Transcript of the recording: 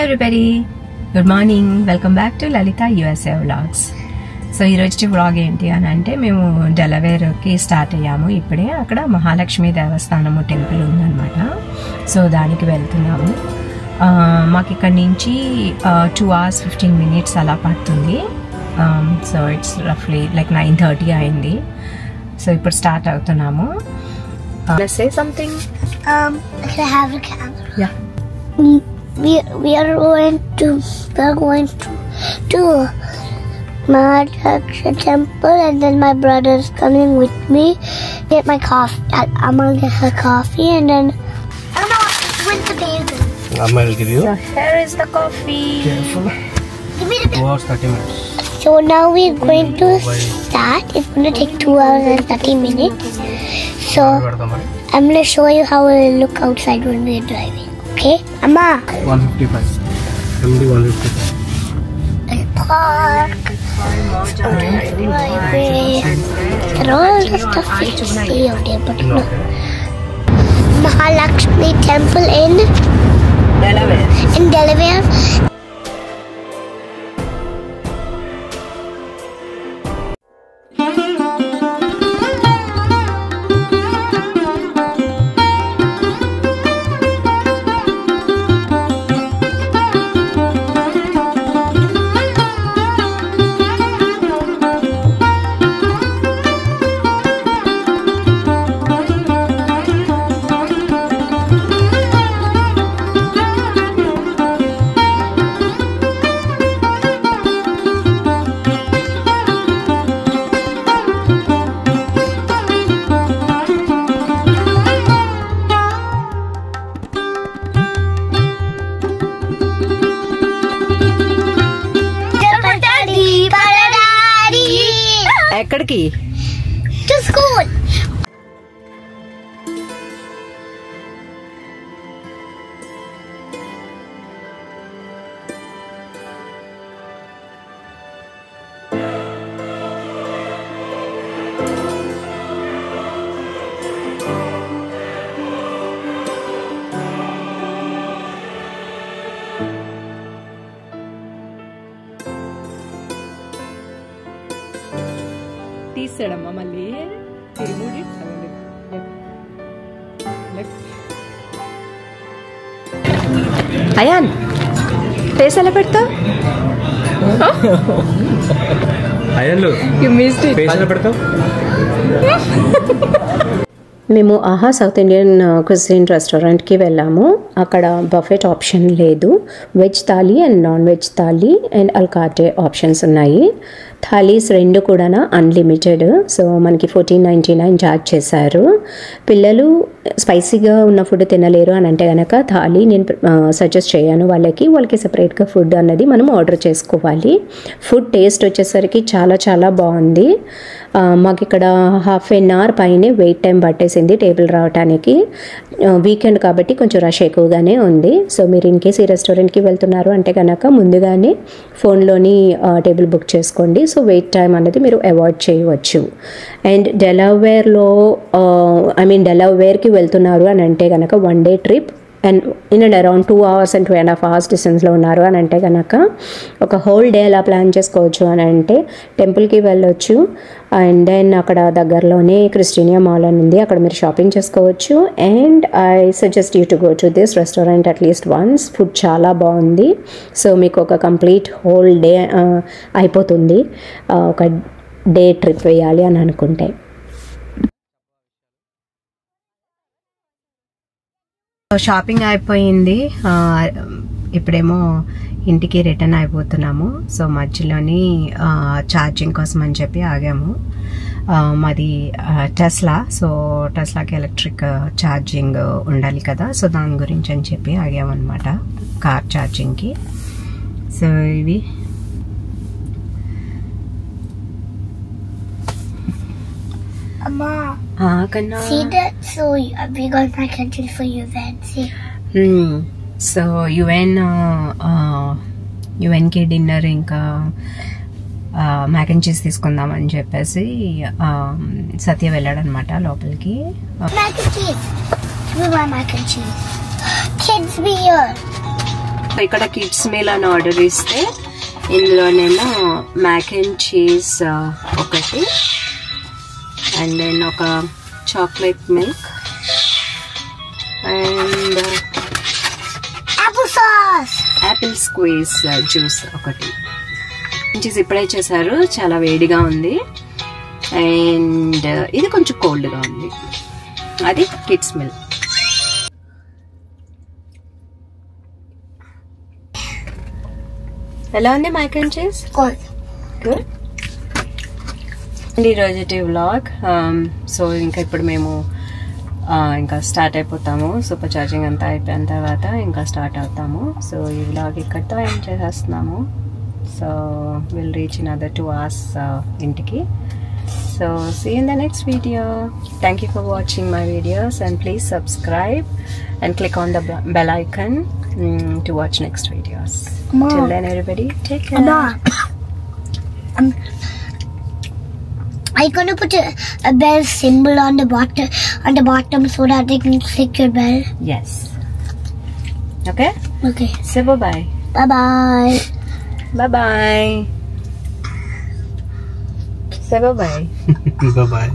Everybody good morning welcome back to Lalitha USA vlogs so ఈరోజు vlog ఏంటి అని అంటే మేము డెలవేర్కి స్టార్ట్ అయ్యాము. ఇప్పుడే అక్కడ మహాలక్ష్మి దేవస్థానము టెంపుల్ ఉందన్నమాట. సో దానికి వెళ్తున్నాము. మాకు ఇక్కడ నుంచి టూ అవర్స్ ఫిఫ్టీన్ మినిట్స్ అలా పడుతుంది. సో ఇట్స్ రఫ్లీ లైక్ నైన్ థర్టీ అయింది. సో ఇప్పుడు స్టార్ట్ అవుతున్నాము. Say something we we are going to we are going to to Mahadaksha temple and then my brother is coming with me. Get my coffee. I'm gonna get her coffee and then I'm gonna give you. So here is the coffee. Careful. Give me the. Two hours thirty minutes. So now we're going to start. It's gonna take two hours and thirty minutes. So I'm gonna show you how it will look outside when we're driving. Okay, Amma. 155. MD 155. And park. And highway. And all the stuff is still there, but no. Mahalakshmi temple in? Delaware. In Delaware. बैकड़ की। To school తీసాడమ్మా మళ్ళీ. తిరుగుడి ion face ఎలా పెడతావు? పెడతావు? మేము ఆహా south Indian cuisine రెస్టారెంట్కి వెళ్ళాము. అక్కడ బఫెట్ ఆప్షన్ లేదు. Veg thali and non veg thali and a la carte options ఉన్నాయి. థాలీస్ రెండు కూడా అన్లిమిటెడ్. సో మనకి ఫోర్టీన్ నైంటీ నైన్ చార్జ్ చేశారు. పిల్లలు స్పైసీగా ఉన్న ఫుడ్ తినలేరు అని అంటే కనుక థాలీ నేను సజెస్ట్ చేయను. వాళ్ళకి వాళ్ళకి సపరేట్గా ఫుడ్ అన్నది మనం ఆర్డర్ చేసుకోవాలి. ఫుడ్ టేస్ట్ వచ్చేసరికి చాలా చాలా బాగుంది. మాకు ఇక్కడ హాఫ్ ఎన్ అవర్ పైనే వెయిట్ టైం పట్టేసింది టేబుల్ రావడానికి వీకెండ్ కాబట్టి కొంచెం రష్ ఎక్కువగానే ఉంది. సో మీరు ఇన్ కేస్ ఈ రెస్టారెంట్కి వెళ్తున్నారు అంటే కనుక ముందుగానే ఫోన్లోని టేబుల్ బుక్ చేసుకోండి. సో వెయిట్ టైం అనేది మీరు అవాయిడ్ చేయవచ్చు. అండ్ డెలావేర్లో ఐ మీన్ డెలావేర్కి వెళ్తున్నారు అని అంటే కనుక one day trip and in and around two hours and two and half hours డిస్టెన్స్లో ఉన్నారు అని అంటే కనుక ఒక హోల్ డే అలా ప్లాన్ చేసుకోవచ్చు అని అంటే టెంపుల్కి వెళ్ళొచ్చు. అండ్ దెన్ అక్కడ దగ్గరలోనే క్రిస్టీనియా మాల్ అని ఉంది. అక్కడ మీరు షాపింగ్ చేసుకోవచ్చు. And I suggest you to go to this restaurant at least once food చాలా బాగుంది. సో మీకు ఒక కంప్లీట్ హోల్ డే అయిపోతుంది. Uh, ఒక డే ట్రిప్ వేయాలి అని అనుకుంటే. షాపింగ్ అయిపోయింది. ఇప్పుడేమో ఇంటికి రిటర్న్ అయిపోతున్నాము. సో మధ్యలోని ఛార్జింగ్ కోసం అని చెప్పి ఆగాము. మాది టెస్లా. సో టెస్లాకి ఎలక్ట్రిక్ ఛార్జింగ్ ఉండాలి కదా. సో దాని గురించి అని చెప్పి ఆగామన్నమాట కార్ ఛార్జింగ్కి. సో ఇవి. అమ్మా ఆ, కన్నా see that? So uh, we got my country for you then. See. So UN యుఎన్కి డిన్నర్ ఇంకా మ్యాక్ అండ్ చీజ్ తీసుకుందాం అని చెప్పేసి ఆ, సత్య వెళ్ళాడనమాట లోపలికి beer. ఇక్కడ కిడ్స్ మీల్ అని ఆర్డర్ ఇస్తే ఇందులోనేమో మ్యాక్ అండ్ చీజ్ ఒకటి అండ్ దెన్ ఒక chocolate milk and. Apple squeeze juice ఒకటి. చీజ్ ఇప్పుడే చేశారు చాలా వేడిగా ఉంది. అండ్ ఇది కొంచెం కోల్డ్గా ఉంది. అది కిడ్స్ మిల్క్ ఎలా ఉంది మైక్ అండ్ చీజ్. గుడ్ ఈ రోజుటి వ్లాగ్ సో ఇంకా ఇప్పుడు మేము ఆ, ఇంకా స్టార్ట్ అయిపోతాము. సూపర్ ఛార్జింగ్ అంతా అయిపోయిన తర్వాత ఇంకా స్టార్ట్ అవుతాము. సో ఈ వ్లాగ్ ఇక్కడితో ఏం చేసేస్తున్నాము. So will reach in other two hours ఇంటికి. So see in the next video thank you for watching my videos and please subscribe and click on the bell icon to watch next videos. Till then, everybody, take care. I'm gonna put a, a bell symbol on the bottom on the bottom so that they can click your bell. Yes. Okay. Okay. Say bye bye. Bye bye. Bye bye. Say bye bye. bye bye.